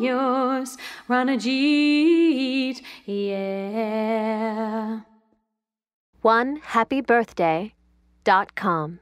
yours, Ranajit, yeah. One happy birthday dot com.